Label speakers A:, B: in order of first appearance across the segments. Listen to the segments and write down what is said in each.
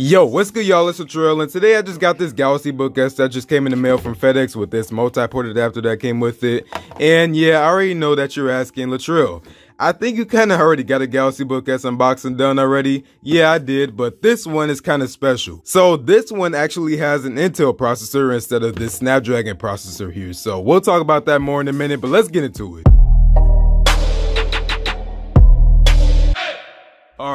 A: Yo, what's good y'all, it's Latrell, and today I just got this Galaxy Book S that just came in the mail from FedEx with this multi-port adapter that came with it. And yeah, I already know that you're asking, Latrell, I think you kind of already got a Galaxy Book S unboxing done already. Yeah, I did, but this one is kind of special. So this one actually has an Intel processor instead of this Snapdragon processor here. So we'll talk about that more in a minute, but let's get into it.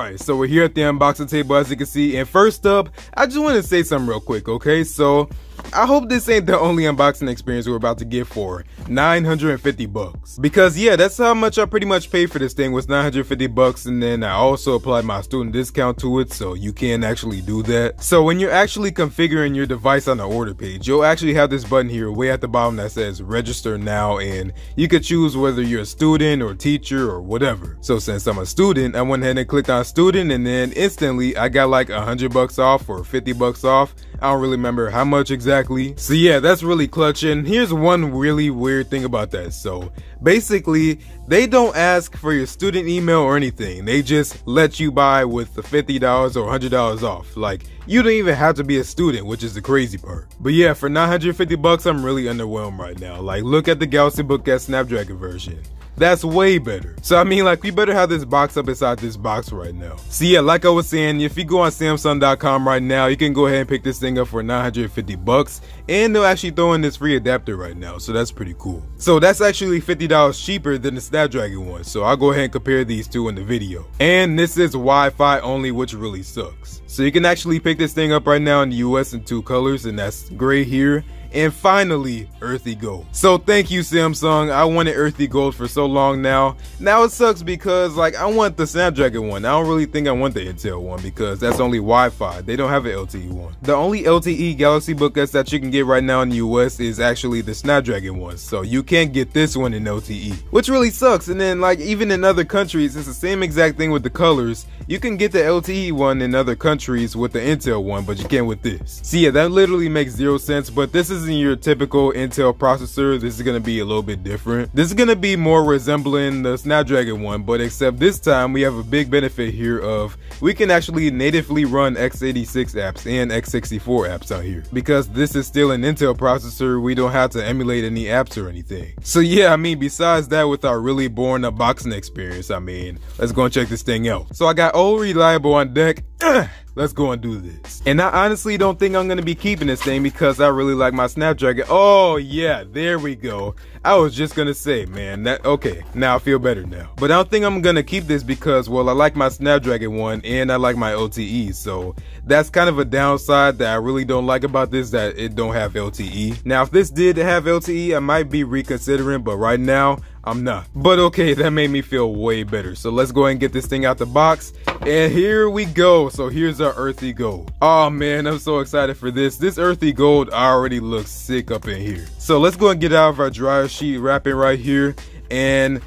A: Alright, so we're here at the unboxing table as you can see, and first up, I just want to say something real quick, okay? So, I hope this ain't the only unboxing experience we're about to get for 950 bucks. Because yeah, that's how much I pretty much paid for this thing was 950 bucks and then I also applied my student discount to it so you can actually do that. So when you're actually configuring your device on the order page, you'll actually have this button here way at the bottom that says register now and you could choose whether you're a student or teacher or whatever. So since I'm a student, I went ahead and clicked on student and then instantly I got like 100 bucks off or 50 bucks off. I don't really remember how much exactly. So yeah, that's really clutch. And here's one really weird thing about that. So basically, they don't ask for your student email or anything. They just let you buy with the $50 or $100 off. Like, you don't even have to be a student, which is the crazy part. But yeah, for 950 bucks, I'm really underwhelmed right now. Like, look at the Galaxy Book S Snapdragon version. That's way better. So I mean like we better have this box up inside this box right now. So yeah, like I was saying, if you go on Samsung.com right now, you can go ahead and pick this thing up for 950 bucks and they'll actually throw in this free adapter right now. So that's pretty cool. So that's actually $50 cheaper than the Snapdragon one. So I'll go ahead and compare these two in the video. And this is Wi-Fi only, which really sucks. So you can actually pick this thing up right now in the US in two colors and that's gray here and finally earthy gold. So thank you samsung. I wanted earthy gold for so long now. Now it sucks because like i want the snapdragon one. I don't really think i want the intel one because that's only wi-fi. They don't have an lte one. The only lte galaxy book s that you can get right now in the us is actually the snapdragon one. So you can't get this one in lte which really sucks. And then like even in other countries it's the same exact thing with the colors. You can get the lte one in other countries with the intel one but you can't with this. See yeah that literally makes zero sense but this is isn't your typical Intel processor. This is going to be a little bit different. This is going to be more resembling the Snapdragon one, but except this time we have a big benefit here of we can actually natively run x86 apps and x64 apps out here. Because this is still an Intel processor, we don't have to emulate any apps or anything. So yeah, I mean, besides that, with our really boring unboxing experience, I mean, let's go and check this thing out. So I got old reliable on deck. let's go and do this. And I honestly don't think I'm gonna be keeping this thing because I really like my Snapdragon. Oh yeah, there we go. I was just gonna say, man, that okay, now I feel better now. But I don't think I'm gonna keep this because, well, I like my Snapdragon one and I like my LTE, so that's kind of a downside that I really don't like about this, that it don't have LTE. Now, if this did have LTE, I might be reconsidering, but right now, I'm not. But okay, that made me feel way better. So let's go ahead and get this thing out the box. And here we go. So here's our earthy gold. Oh man, I'm so excited for this. This earthy gold already looks sick up in here. So let's go and get out of our dryer sheet wrapping right here. And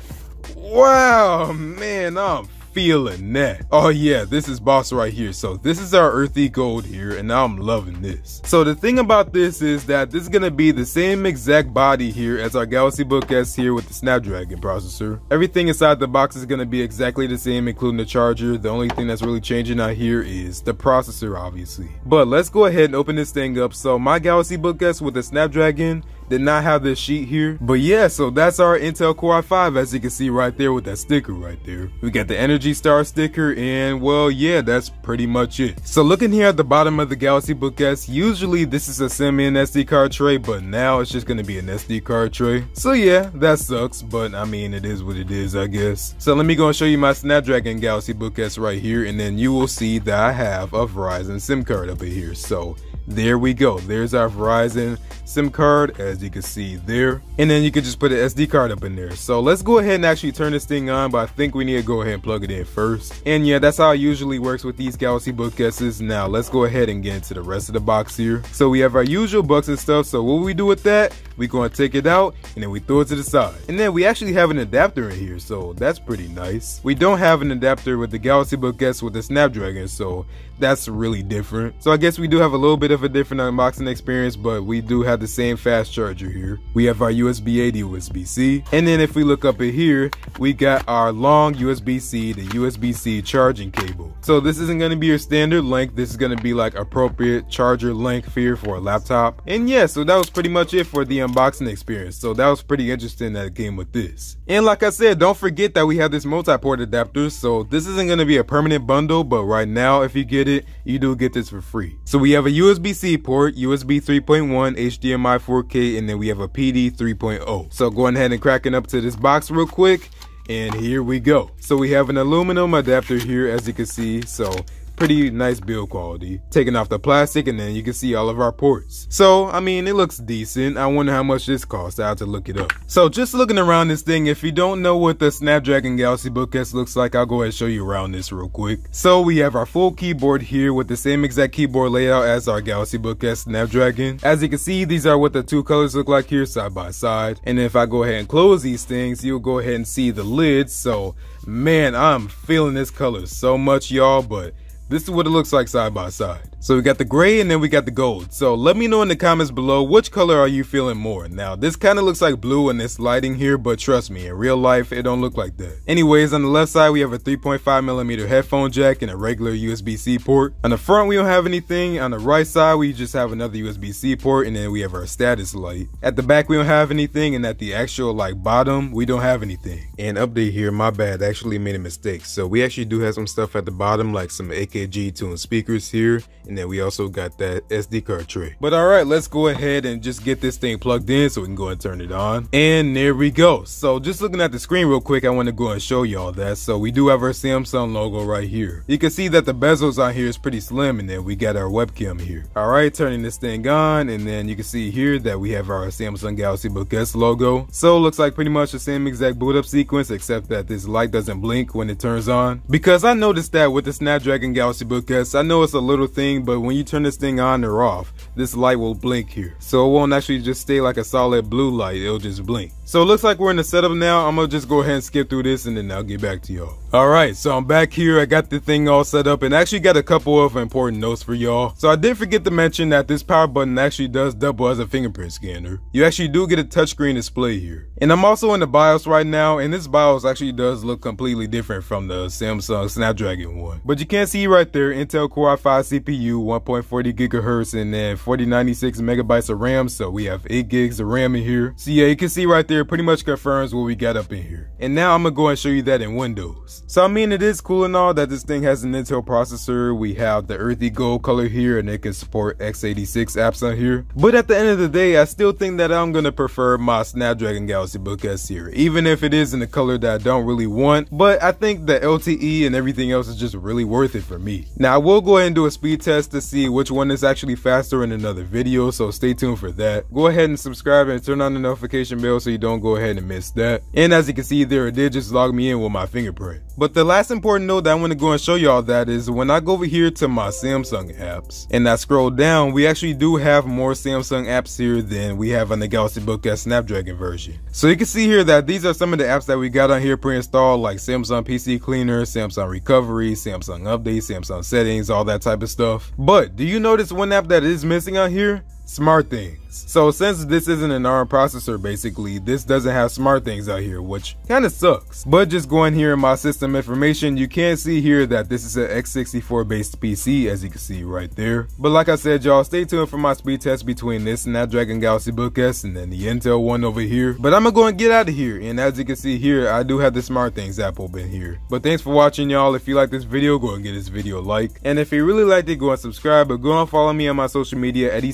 A: wow, man, I'm feeling that. Oh yeah, this is boss right here. So this is our earthy gold here and I'm loving this. So the thing about this is that this is to be the same exact body here as our Galaxy Book S here with the Snapdragon processor. Everything inside the box is to be exactly the same including the charger. The only thing that's really changing out here is the processor obviously. But let's go ahead and open this thing up. So my Galaxy Book S with the Snapdragon did not have this sheet here. But yeah, so that's our Intel Core i5 as you can see right there with that sticker right there. We got the Energy Star sticker and well, yeah, that's pretty much it. So looking here at the bottom of the Galaxy Book S, usually this is a SIM and SD card tray, but now it's just gonna be an SD card tray. So yeah, that sucks, but I mean, it is what it is, I guess. So let me go and show you my Snapdragon Galaxy Book S right here, and then you will see that I have a Verizon SIM card over here. So there we go. There's our Verizon SIM card, as you can see there. And then you can just put an SD card up in there. So let's go ahead and actually turn this thing on, but I think we need to go ahead and plug it in first. And yeah, that's how it usually works with these Galaxy Book S's. Now let's go ahead and get into the rest of the box here. So we have our usual bucks and stuff. So what we do with that, we gonna take it out and then we throw it to the side. And then we actually have an adapter in here, so that's pretty nice. We don't have an adapter with the Galaxy Book S with the Snapdragon, so that's really different. So I guess we do have a little bit of of a different unboxing experience, but we do have the same fast charger here. We have our USB-A to USB-C. And then if we look up in here, we got our long USB-C to USB-C charging cable. So this isn't going to be your standard length. This is going to be like appropriate charger length here for a laptop. And yeah, so that was pretty much it for the unboxing experience. So that was pretty interesting that it came with this. And like I said, don't forget that we have this multi-port adapter. So this isn't going to be a permanent bundle, but right now, if you get it, you do get this for free. So we have a USB-C port, USB 3.1, HDMI 4K, and then we have a PD 3.0. So going ahead and cracking up to this box real quick. And here we go. So we have an aluminum adapter here, as you can see. So pretty nice build quality. Taking off the plastic and then you can see all of our ports. So, I mean, it looks decent. I wonder how much this costs. I have to look it up. So just looking around this thing, if you don't know what the Snapdragon Galaxy Book S looks like, I'll go ahead and show you around this real quick. So we have our full keyboard here with the same exact keyboard layout as our Galaxy Book S Snapdragon. As you can see, these are what the two colors look like here side by side. And if I go ahead and close these things, you'll go ahead and see the lids. So man, I'm feeling this color so much, y'all, but this is what it looks like side by side. So we got the gray and then we got the gold. So let me know in the comments below which color are you feeling more. Now this kind of looks like blue in this lighting here, but trust me, in real life it don't look like that. Anyways, on the left side we have a 3.5 millimeter headphone jack and a regular USB-C port. On the front we don't have anything. On the right side we just have another USB-C port and then we have our status light. At the back we don't have anything and at the actual like bottom we don't have anything. And update here, my bad, I actually made a mistake. So we actually do have some stuff at the bottom like some AKG tuned speakers here and and then we also got that SD card tray. But all right, let's go ahead and just get this thing plugged in so we can go and turn it on. And there we go. So just looking at the screen real quick, I want to go and show y'all that. So we do have our Samsung logo right here. You can see that the bezels on here is pretty slim and then we got our webcam here. All right, turning this thing on and then you can see here that we have our Samsung Galaxy Book S logo. So looks like pretty much the same exact boot up sequence except that this light doesn't blink when it turns on. Because I noticed that with the Snapdragon Galaxy Book I know it's a little thing but when you turn this thing on or off, this light will blink here. So it won't actually just stay like a solid blue light, it'll just blink. So it looks like we're in the setup now. I'm gonna just go ahead and skip through this and then I'll get back to y'all. Alright, so I'm back here. I got the thing all set up and actually got a couple of important notes for y'all. So I did forget to mention that this power button actually does double as a fingerprint scanner. You actually do get a touchscreen display here. And I'm also in the BIOS right now and this BIOS actually does look completely different from the Samsung Snapdragon one. But you can't see right there, Intel Core i5 CPU, 1.40 gigahertz and then 4096 megabytes of RAM. So we have 8 gigs of RAM in here. So yeah, you can see right there there pretty much confirms what we got up in here. And now I'm gonna go and show you that in Windows. So I mean it is cool and all that this thing has an Intel processor. We have the earthy gold color here and it can support x86 apps on here. But at the end of the day, I still think that I'm gonna prefer my Snapdragon Galaxy Book S here. Even if it is in a color that I don't really want. But I think the LTE and everything else is just really worth it for me. Now I will go ahead and do a speed test to see which one is actually faster in another video. So stay tuned for that. Go ahead and subscribe and turn on the notification bell so you don't don't go ahead and miss that. And as you can see there, it did just log me in with my fingerprint. But the last important note that I want to go and show y'all that is when I go over here to my Samsung apps and I scroll down, we actually do have more Samsung apps here than we have on the Galaxy Book S Snapdragon version. So you can see here that these are some of the apps that we got on here pre-installed like Samsung PC Cleaner, Samsung Recovery, Samsung Update, Samsung Settings, all that type of stuff. But do you notice one app that is missing on here? SmartThings. So since this isn't an ARM processor basically, this doesn't have SmartThings out here, which kinda sucks. But just going here in my system information, you can see here that this is an x64 based PC as you can see right there. But like I said y'all, stay tuned for my speed test between this Snapdragon Galaxy Book S and then the Intel one over here. But I'm gonna go and get out of here and as you can see here, I do have the SmartThings app open here. But thanks for watching y'all. If you like this video, go and get this video a like. And if you really liked it, go and subscribe. But go and follow me on my social media, Eddie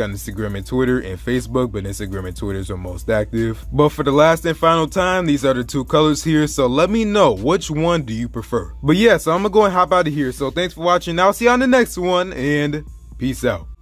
A: On Instagram and Twitter and Facebook, but Instagram and Twitter is are most active. But for the last and final time, these are the two colors here, so let me know which one do you prefer. But yeah, so I'm gonna go and hop out of here. So thanks for watching. I'll see you on the next one, and peace out.